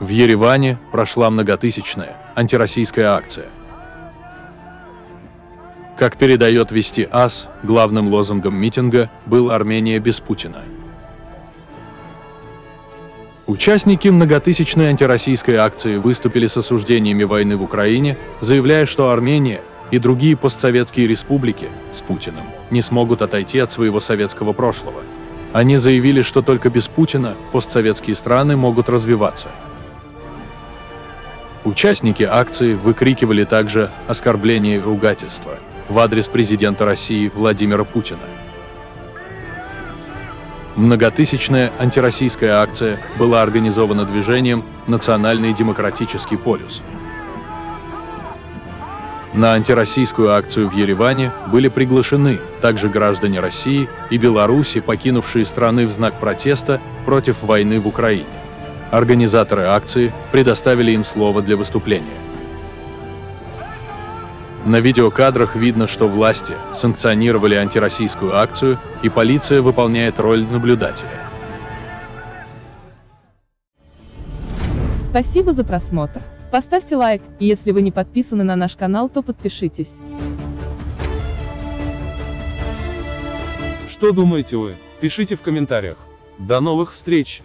В Ереване прошла многотысячная антироссийская акция. Как передает Вести АС, главным лозунгом митинга был «Армения без Путина». Участники многотысячной антироссийской акции выступили с осуждениями войны в Украине, заявляя, что Армения и другие постсоветские республики с Путиным не смогут отойти от своего советского прошлого. Они заявили, что только без Путина постсоветские страны могут развиваться – Участники акции выкрикивали также оскорбления и ругательства в адрес президента России Владимира Путина. Многотысячная антироссийская акция была организована движением «Национальный демократический полюс». На антироссийскую акцию в Ереване были приглашены также граждане России и Беларуси, покинувшие страны в знак протеста против войны в Украине. Организаторы акции предоставили им слово для выступления. На видеокадрах видно, что власти санкционировали антироссийскую акцию, и полиция выполняет роль наблюдателя. Спасибо за просмотр. Поставьте лайк, и если вы не подписаны на наш канал, то подпишитесь. Что думаете вы? Пишите в комментариях. До новых встреч!